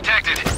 detected.